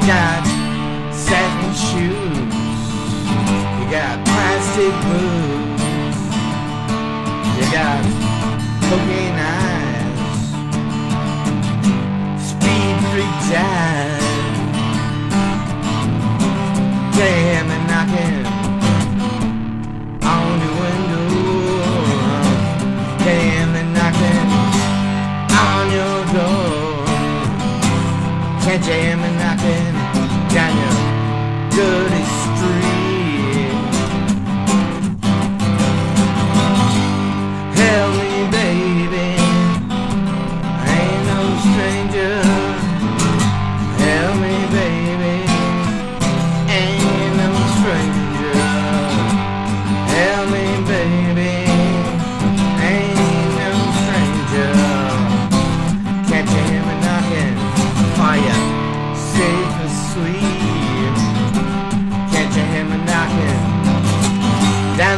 You got satin shoes. You got plastic boots. You got cocaine eyes. Speed freaks eyes. Damn and knocking on the window. Damn and knocking on your door. Can't jam and knocking down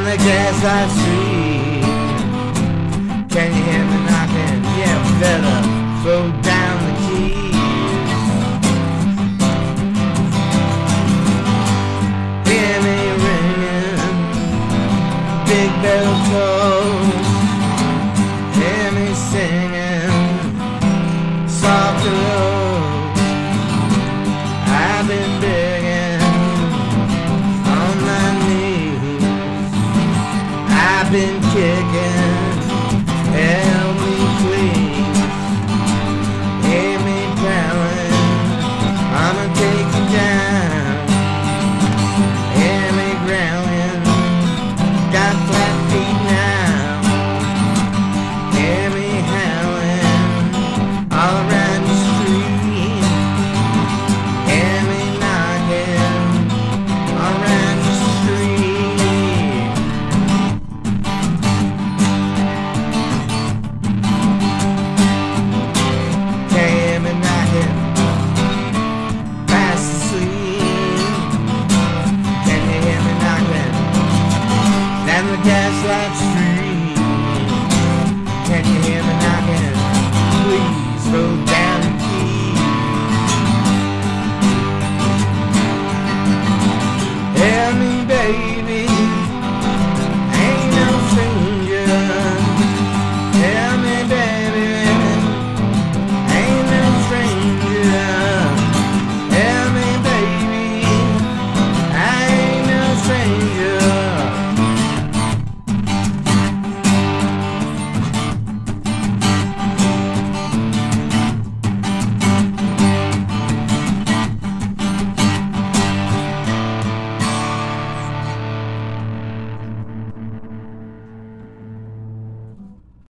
The gaslight street. Can you hear me been kicking